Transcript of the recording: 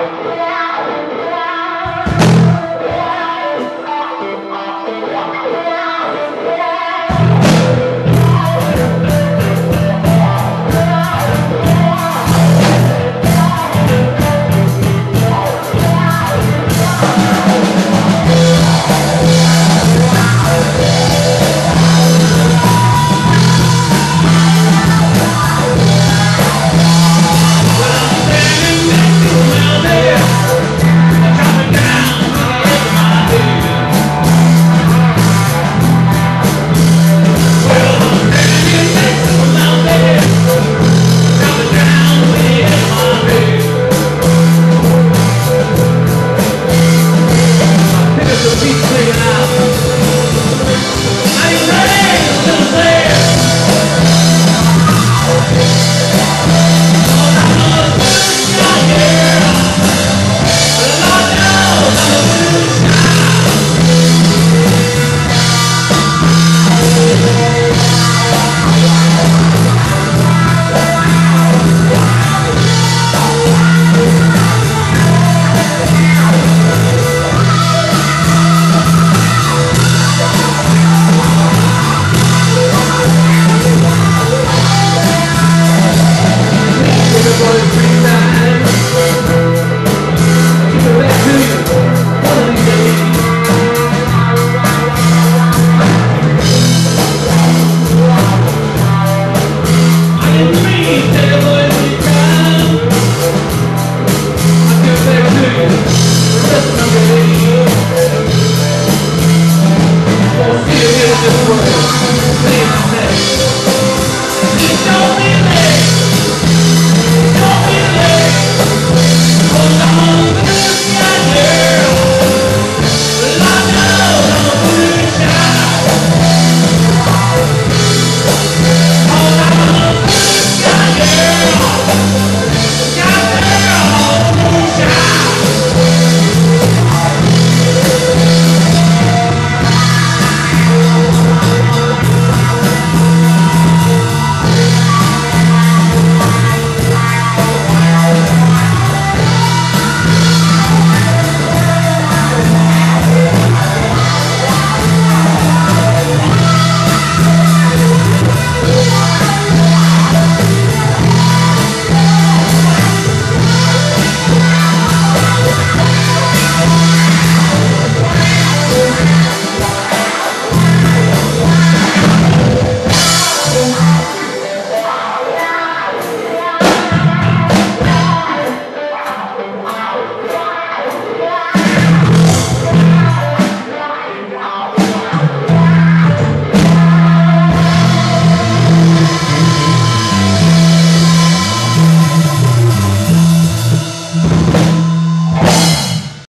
Michael